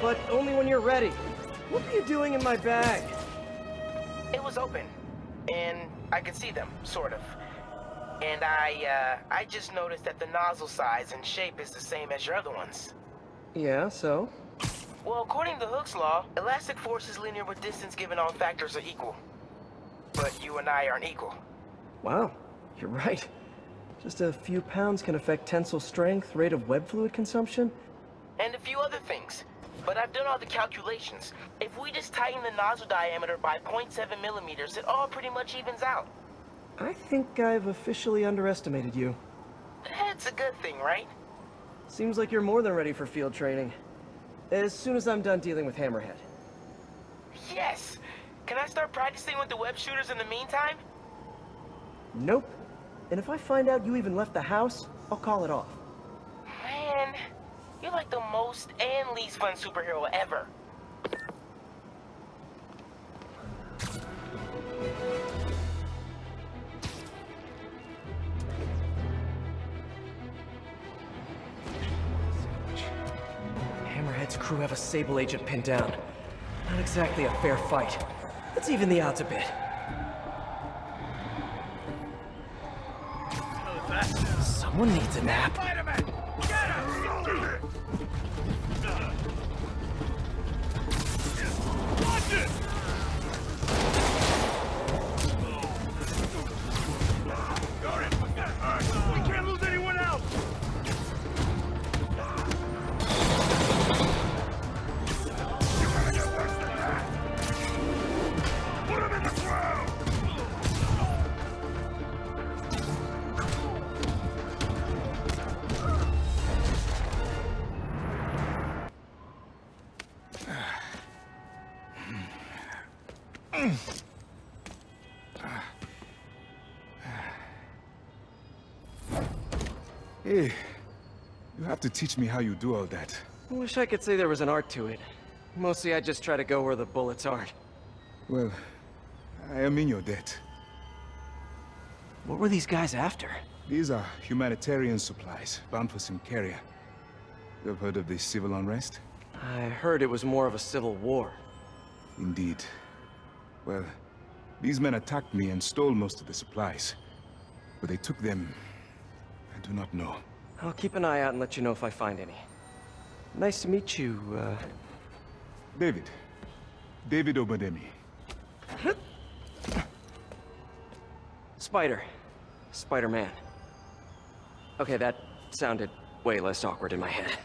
but only when you're ready. What were you doing in my bag? It was open, and I could see them, sort of. And I, uh, I just noticed that the nozzle size and shape is the same as your other ones. Yeah, so? Well, according to Hooke's law, elastic force is linear with distance given all factors are equal. But you and I aren't equal. Wow, you're right. Just a few pounds can affect tensile strength, rate of web fluid consumption. And a few other things. But I've done all the calculations. If we just tighten the nozzle diameter by 0.7 millimeters, it all pretty much evens out. I think I've officially underestimated you. That's a good thing, right? Seems like you're more than ready for field training. As soon as I'm done dealing with Hammerhead. Yes! Can I start practicing with the web shooters in the meantime? Nope. And if I find out you even left the house, I'll call it off. Man, you're like the most and least fun superhero ever. Hammerhead's crew have a Sable agent pinned down. Not exactly a fair fight. Let's even the odds a bit. Someone needs a nap. Thank you. Hey, you have to teach me how you do all that. I wish I could say there was an art to it. Mostly I just try to go where the bullets aren't. Well, I am in your debt. What were these guys after? These are humanitarian supplies bound for Symkaria. You have heard of the civil unrest? I heard it was more of a civil war. Indeed. Well, these men attacked me and stole most of the supplies. But they took them... I do not know. I'll keep an eye out and let you know if I find any. Nice to meet you, uh... David. David Obademi. Spider. Spider-Man. Okay, that sounded way less awkward in my head.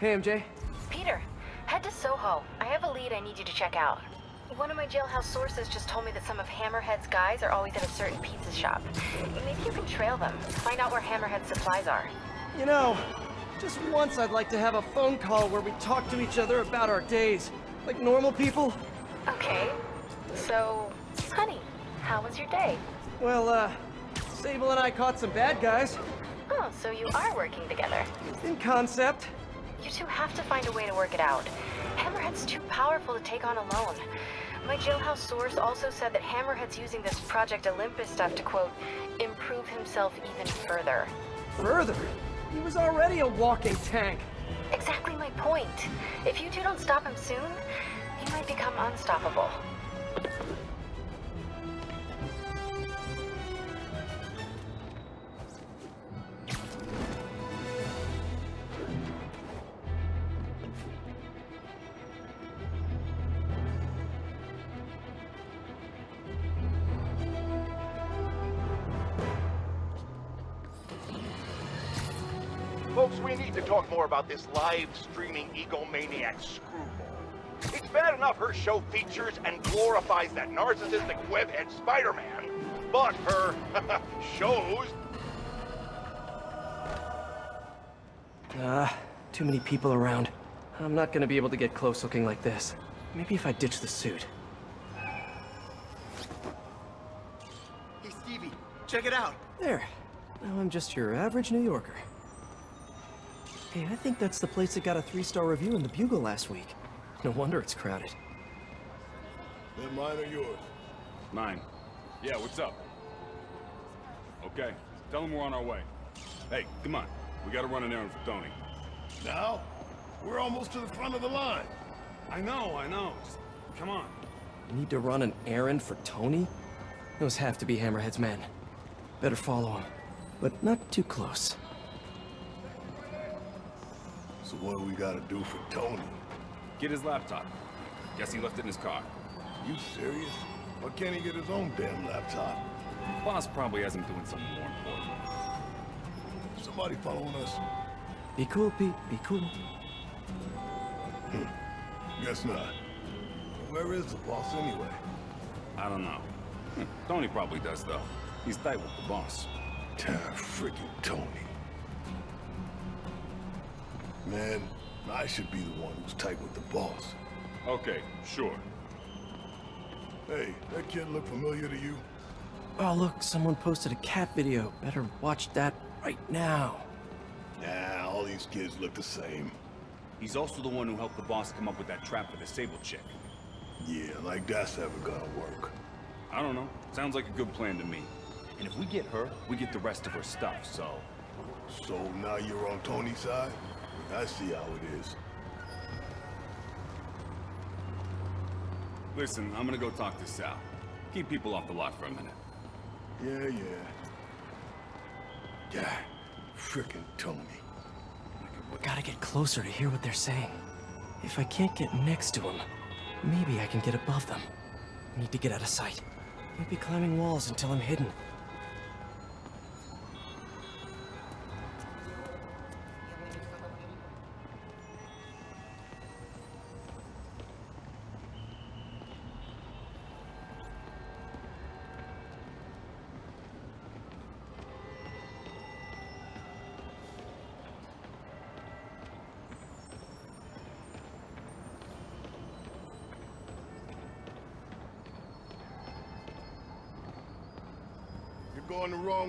Hey, MJ. Peter, head to Soho. I have a lead I need you to check out. One of my jailhouse sources just told me that some of Hammerhead's guys are always at a certain pizza shop. Maybe you can trail them, find out where Hammerhead's supplies are. You know, just once I'd like to have a phone call where we talk to each other about our days. Like normal people. Okay. So, honey, how was your day? Well, uh, Sable and I caught some bad guys. Oh, so you are working together. In concept. You two have to find a way to work it out. Hammerhead's too powerful to take on alone. My jailhouse source also said that Hammerhead's using this Project Olympus stuff to, quote, improve himself even further. Further, he was already a walking tank. Exactly my point. If you two don't stop him soon, he might become unstoppable. This live streaming egomaniac screwball. It's bad enough her show features and glorifies that narcissistic webhead Spider-Man, but her shows Ah, too many people around. I'm not gonna be able to get close looking like this. Maybe if I ditch the suit. Hey, Stevie, check it out. There. Now I'm just your average New Yorker. Hey, I think that's the place that got a three-star review in the Bugle last week. No wonder it's crowded. Then mine or yours? Mine. Yeah, what's up? Okay, tell him we're on our way. Hey, come on. We gotta run an errand for Tony. Now? We're almost to the front of the line. I know, I know. Just come on. Need to run an errand for Tony? Those have to be Hammerhead's men. Better follow him, but not too close. So what do we gotta do for Tony? Get his laptop. Guess he left it in his car. You serious? Why can't he get his own damn laptop? Boss probably has him doing something more important. Somebody following us? Be cool, Pete. Be cool. Guess not. Where is the boss anyway? I don't know. Hmm, Tony probably does, though. He's tight with the boss. Damn freaking Tony. Man, I should be the one who's tight with the boss. Okay, sure. Hey, that kid look familiar to you? Oh, look, someone posted a cat video. Better watch that right now. Nah, all these kids look the same. He's also the one who helped the boss come up with that trap for the Sable chick. Yeah, like that's ever gonna work. I don't know. Sounds like a good plan to me. And if we get her, we get the rest of her stuff, so... So now you're on Tony's side? I see how it is. Listen, I'm gonna go talk to Sal. Keep people off the lot for a minute. Yeah, yeah. Yeah, frickin' Tony. We gotta get closer to hear what they're saying. If I can't get next to him, maybe I can get above them. Need to get out of sight. Might be climbing walls until I'm hidden.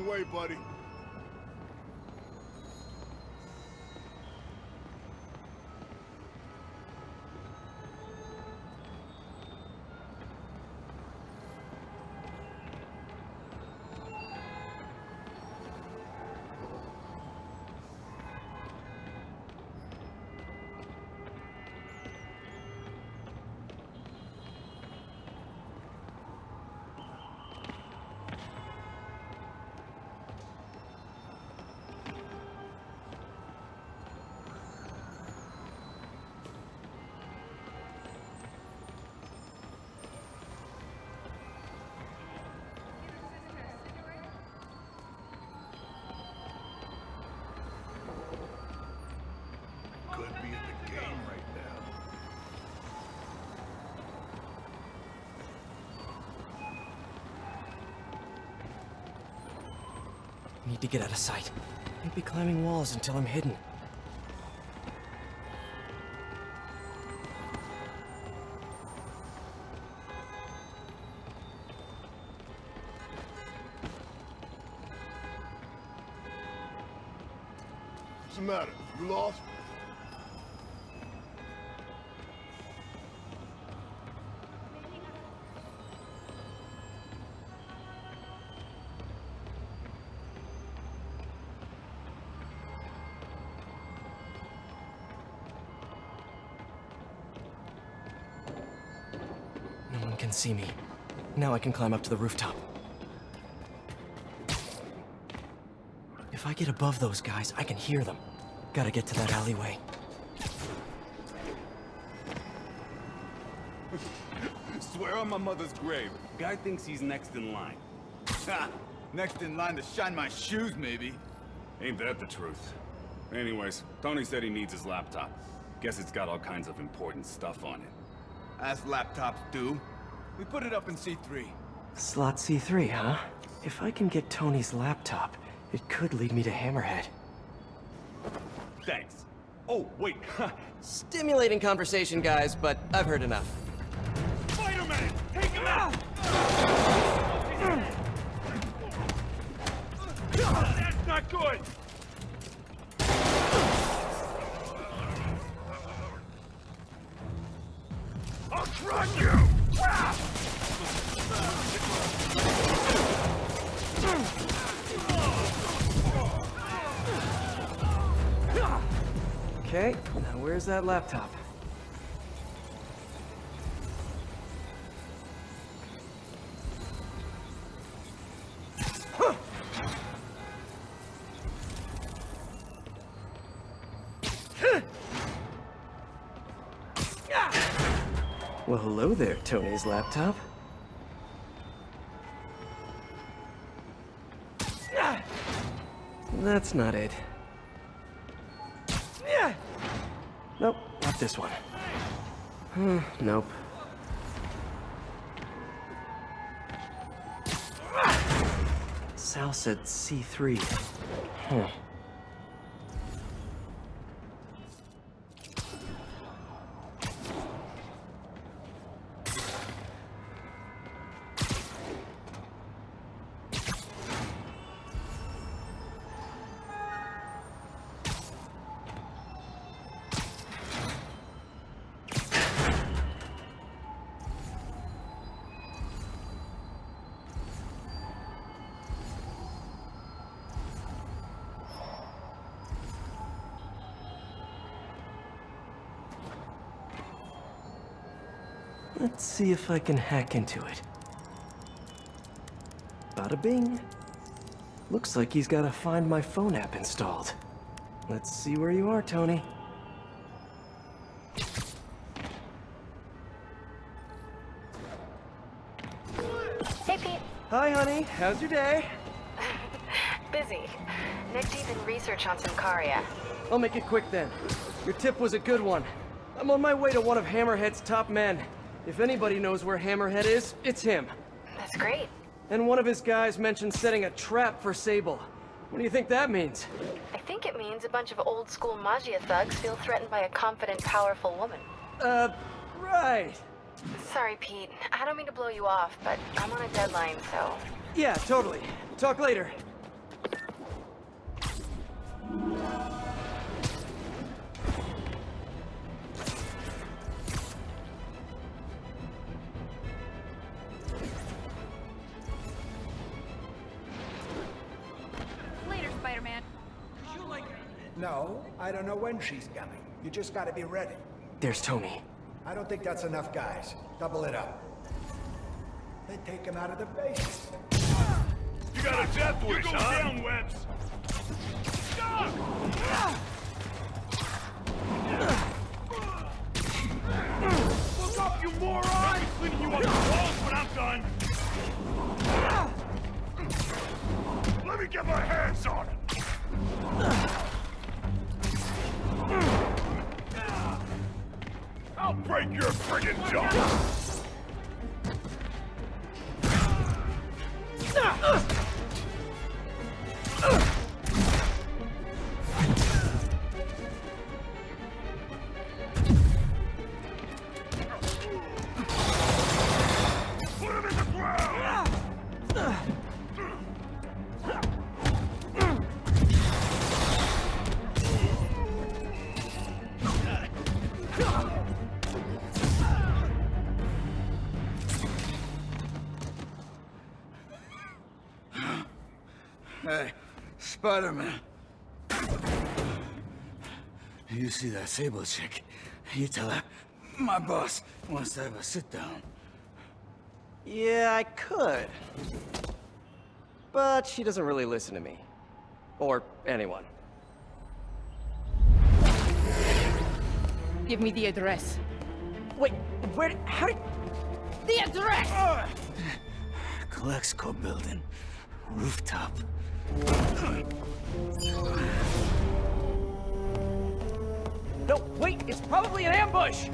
Way, buddy. Need to get out of sight. Might be climbing walls until I'm hidden. Can see me. Now I can climb up to the rooftop. If I get above those guys, I can hear them. Gotta get to that alleyway. Swear on my mother's grave. Guy thinks he's next in line. Ha! Next in line to shine my shoes, maybe. Ain't that the truth? Anyways, Tony said he needs his laptop. Guess it's got all kinds of important stuff on it. As laptops do. We put it up in C3. Slot C3, huh? If I can get Tony's laptop, it could lead me to Hammerhead. Thanks. Oh, wait. Stimulating conversation, guys, but I've heard enough. Spider-Man! Take him out! That's not good! I'll try you! Okay, now where's that laptop? Tony's laptop. That's not it. Nope, not this one. Hmm, nope. Sal said C3. Hmm. Let's see if I can hack into it. Bada bing. Looks like he's got a Find My Phone app installed. Let's see where you are, Tony. Hey, Pete. Hi, honey. How's your day? Busy. Neck deep in research on Symkaria. I'll make it quick then. Your tip was a good one. I'm on my way to one of Hammerhead's top men. If anybody knows where Hammerhead is, it's him. That's great. And one of his guys mentioned setting a trap for Sable. What do you think that means? I think it means a bunch of old school Maggia thugs feel threatened by a confident, powerful woman. Uh, right. Sorry, Pete. I don't mean to blow you off, but I'm on a deadline, so... Yeah, totally. Talk later. Later, don't know when she's coming. You just gotta be ready. There's Tony. I don't think that's enough, guys. Double it up. They take him out of the base. You got a death wish, You go huh? down, Webs! Look up, you moron! I'll be cleaning you up the walls when I'm done! Let me get my hands on it! I'll break your friggin' jaw! Spider-Man. You see that Sable chick? You tell her, my boss wants to have a sit-down. Yeah, I could. But she doesn't really listen to me. Or anyone. Give me the address. Wait, where how did... The address! Colexco building. Rooftop. No, wait, it's probably an ambush!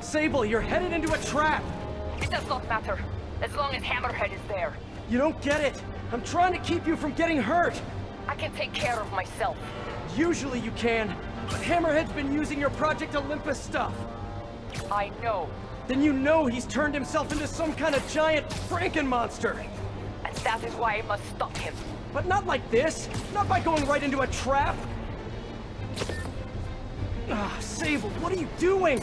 Sable, you're headed into a trap! It does not matter, as long as Hammerhead is there. You don't get it! I'm trying to keep you from getting hurt! I can take care of myself. Usually you can, But Hammerhead's been using your Project Olympus stuff. I know. Then you know he's turned himself into some kind of giant Franken monster. And that is why I must stop him. But not like this. Not by going right into a trap. Ah, Sable, what are you doing?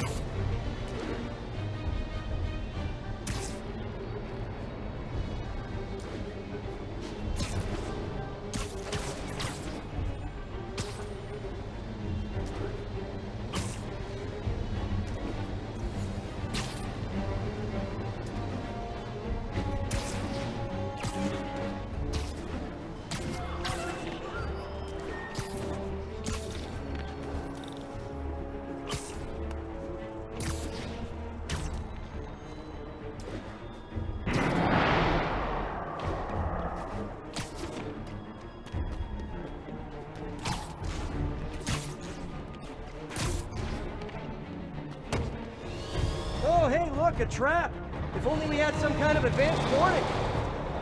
Trap. If only we had some kind of advanced warning.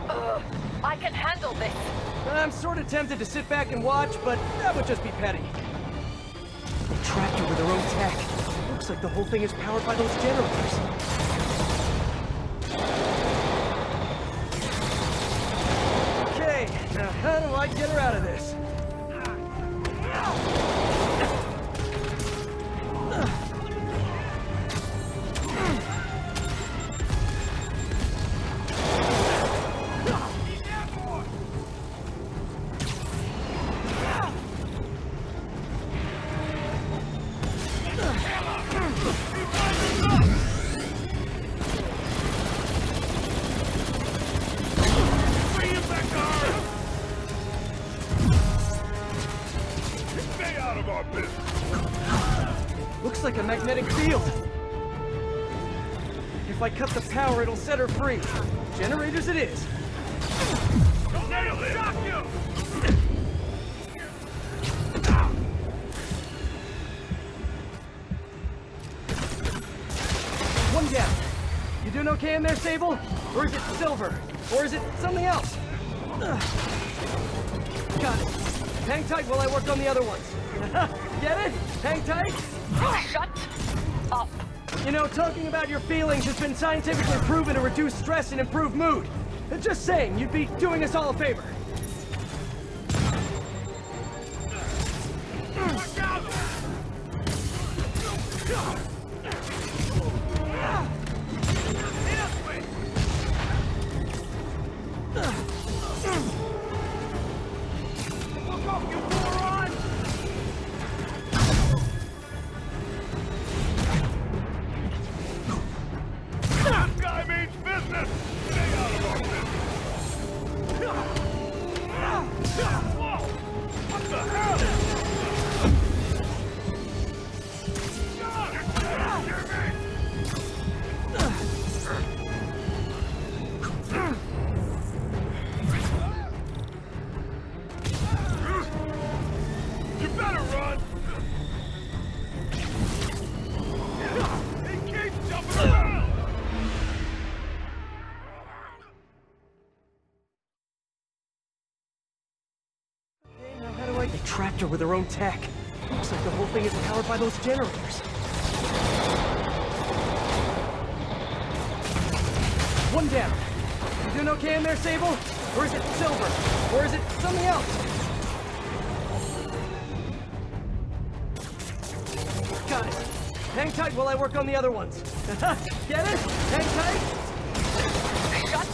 Ugh, I can handle this. I'm sort of tempted to sit back and watch, but that would just be petty. They trapped her with their own tech. Looks like the whole thing is powered by those generators. Okay, now how do I get her out of this? It'll set her free. Generators it is. Nail it! Shock you! One down. You doing okay in there, Sable? Or is it silver? Or is it something else? Got it. Hang tight while I work on the other ones. Get it? Hang tight? Shut up. You know, talking about your feelings has been scientifically proven to reduce stress and improve mood. Just saying, you'd be doing us all a favor. Her with her own tech. Looks like the whole thing is powered by those generators. One down. You doing okay in there, Sable? Or is it silver? Or is it something else? Got it. Hang tight while I work on the other ones. Get it? Hang tight? Shut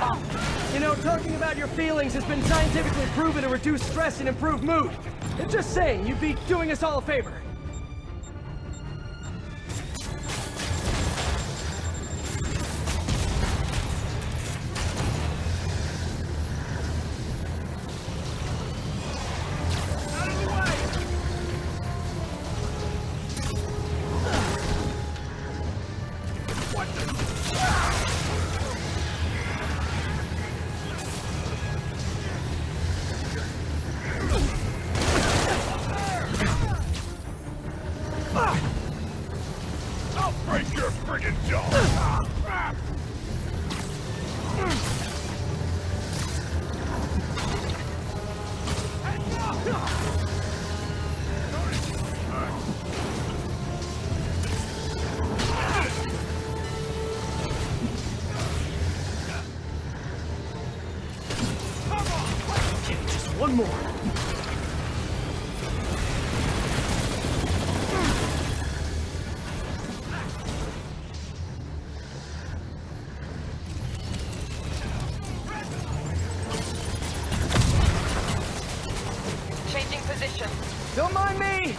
up. You know, talking about your feelings has been scientifically proven to reduce stress and improve mood. And just saying, you'd be doing us all a favor.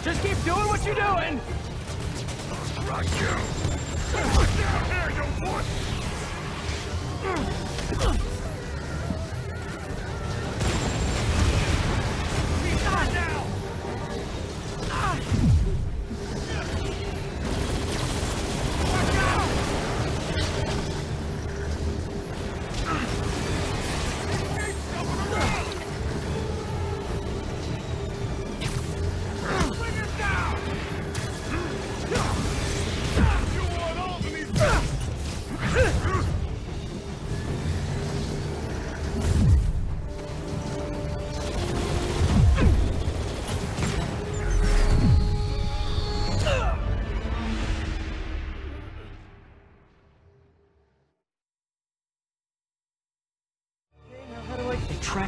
Just keep doing what you're doing. You! You! He's now! Watch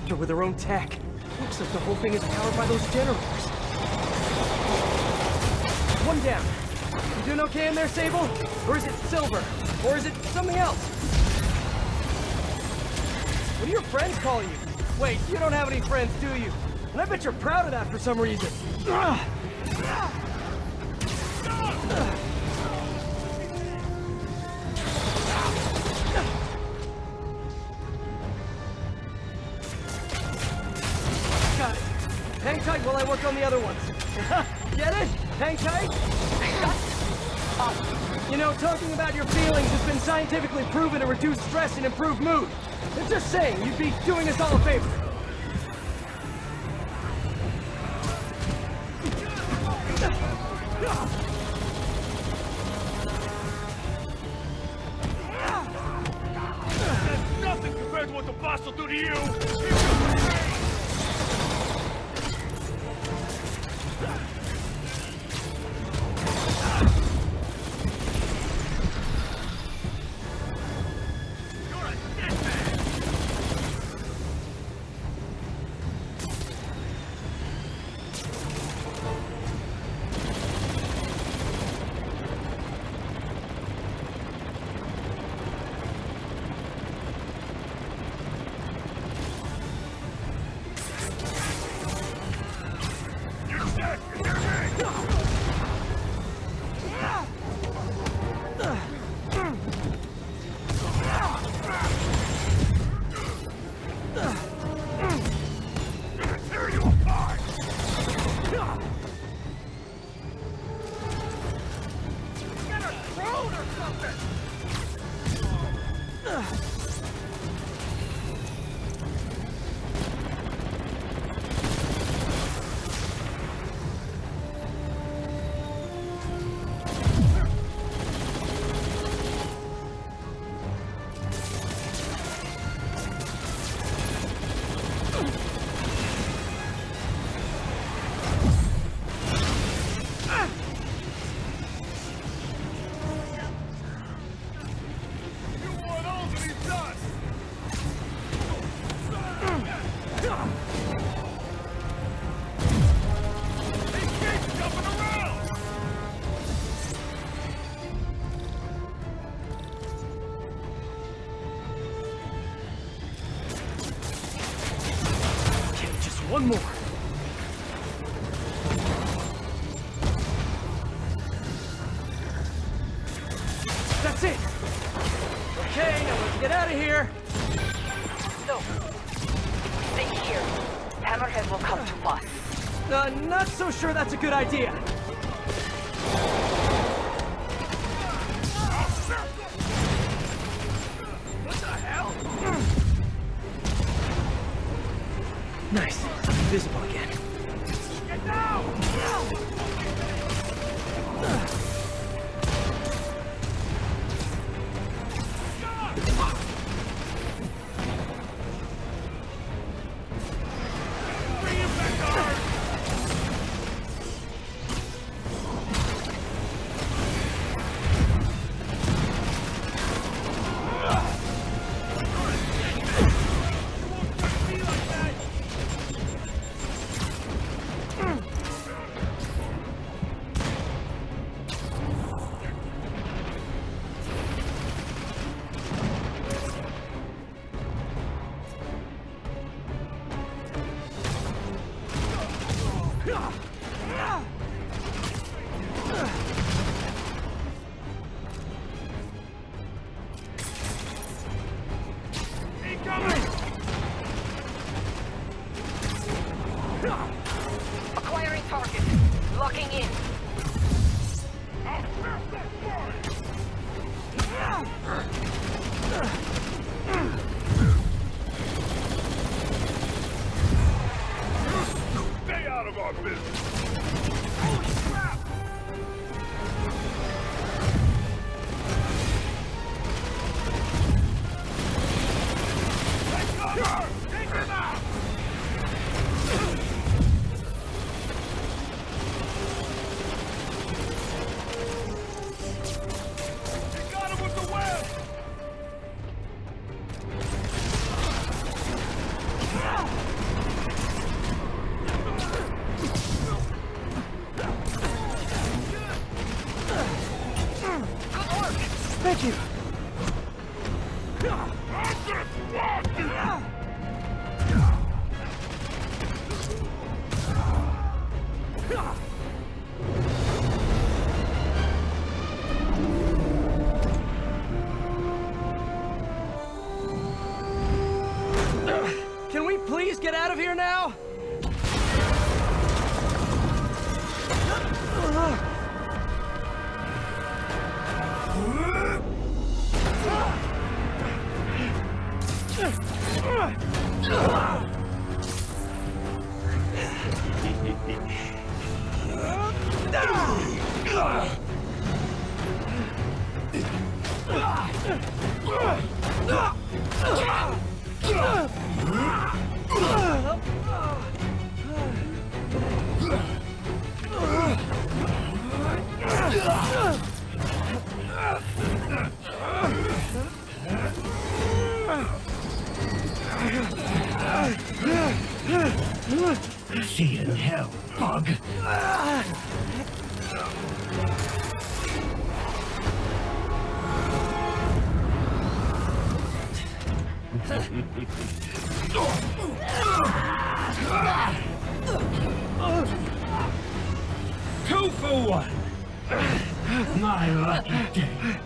A tractor with their own tech. Looks like the whole thing is powered by those generators. One down. You doing okay in there, Sable? Or is it Silver? Or is it something else? What do your friends call you? Wait, you don't have any friends, do you? And I bet you're proud of that for some reason. Ugh. Got it? Hang? Uh, you know, talking about your feelings has been scientifically proven to reduce stress and improve mood. I'm just saying, you'd be doing us all a favor. Sure that's Two for one. My lucky day.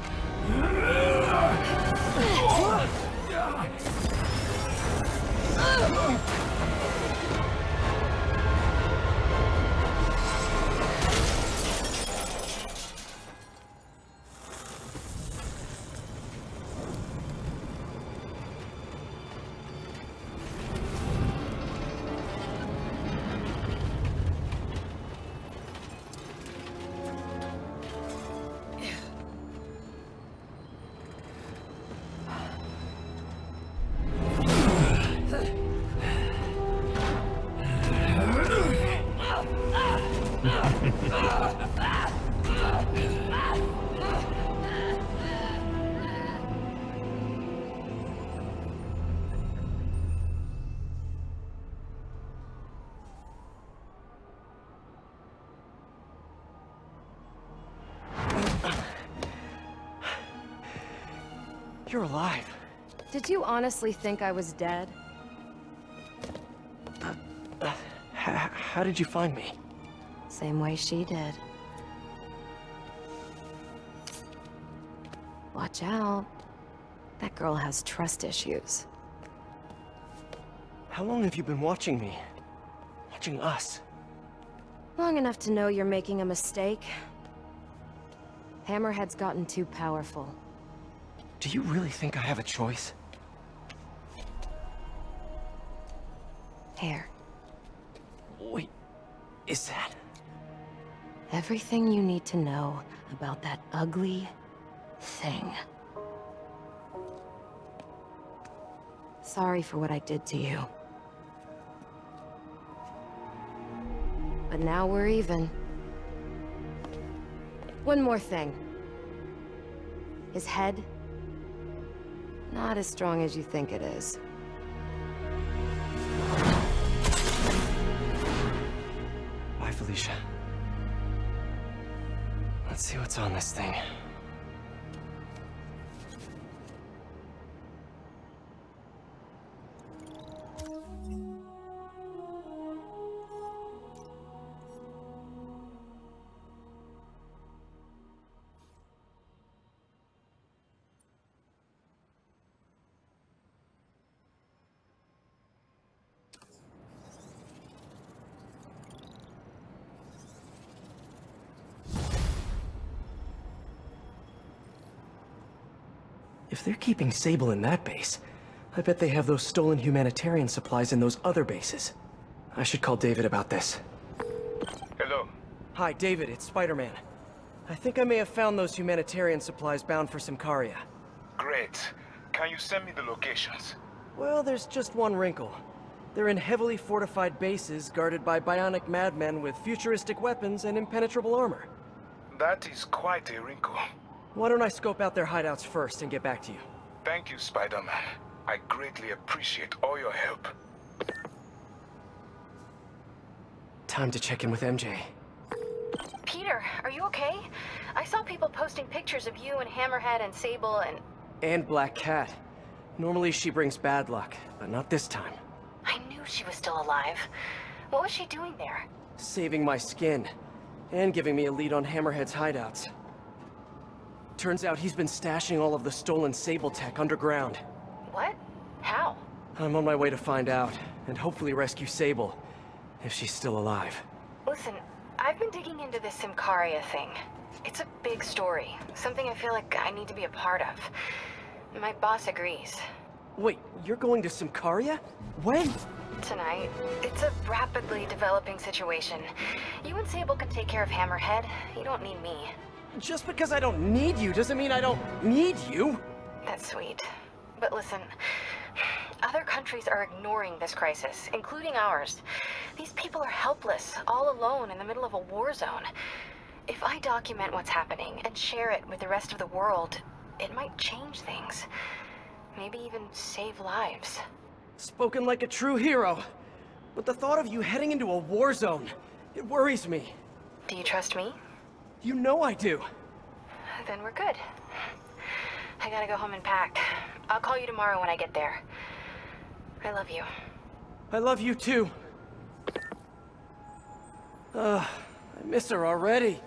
You're alive. Did you honestly think I was dead? Uh, h- how did you find me? Same way she did. Watch out. That girl has trust issues. How long have you been watching me? Watching us? Long enough to know you're making a mistake. Hammerhead's gotten too powerful. Do you really think I have a choice? Here, Wait, is that... everything you need to know about that ugly thing. Sorry for what I did to you. But now we're even. One more thing. His head? Not as strong as you think it is. Bye, Felicia. Let's see what's on this thing. Keeping Sable in that base, I bet they have those stolen humanitarian supplies in those other bases. I should call David about this. Hello. Hi, David, it's Spider-Man. I think I may have found those humanitarian supplies bound for Symkaria. Great. Can you send me the locations? Well, there's just one wrinkle. They're in heavily fortified bases guarded by bionic madmen with futuristic weapons and impenetrable armor. That is quite a wrinkle. Why don't I scope out their hideouts first and get back to you? Thank you, Spider-Man. I greatly appreciate all your help. Time to check in with MJ. Peter, are you okay? I saw people posting pictures of you and Hammerhead and Sable and... And Black Cat. Normally she brings bad luck, but not this time. I knew she was still alive. What was she doing there? Saving my skin. And giving me a lead on Hammerhead's hideouts. Turns out he's been stashing all of the stolen Sable tech underground. What? How? I'm on my way to find out, and hopefully rescue Sable, if she's still alive. Listen, I've been digging into this Symkaria thing. It's a big story, something I feel like I need to be a part of. My boss agrees. Wait, you're going to Symkaria? When? Tonight. It's a rapidly developing situation. You and Sable can take care of Hammerhead. You don't need me. Just because I don't need you doesn't mean I don't need you. That's sweet. But listen, other countries are ignoring this crisis, including ours. These people are helpless, all alone in the middle of a war zone. If I document what's happening and share it with the rest of the world, it might change things. Maybe even save lives. Spoken like a true hero. But the thought of you heading into a war zone, it worries me. Do you trust me? You know I do. Then we're good. I gotta go home and pack. I'll call you tomorrow when I get there. I love you. I love you too. Ugh, I miss her already.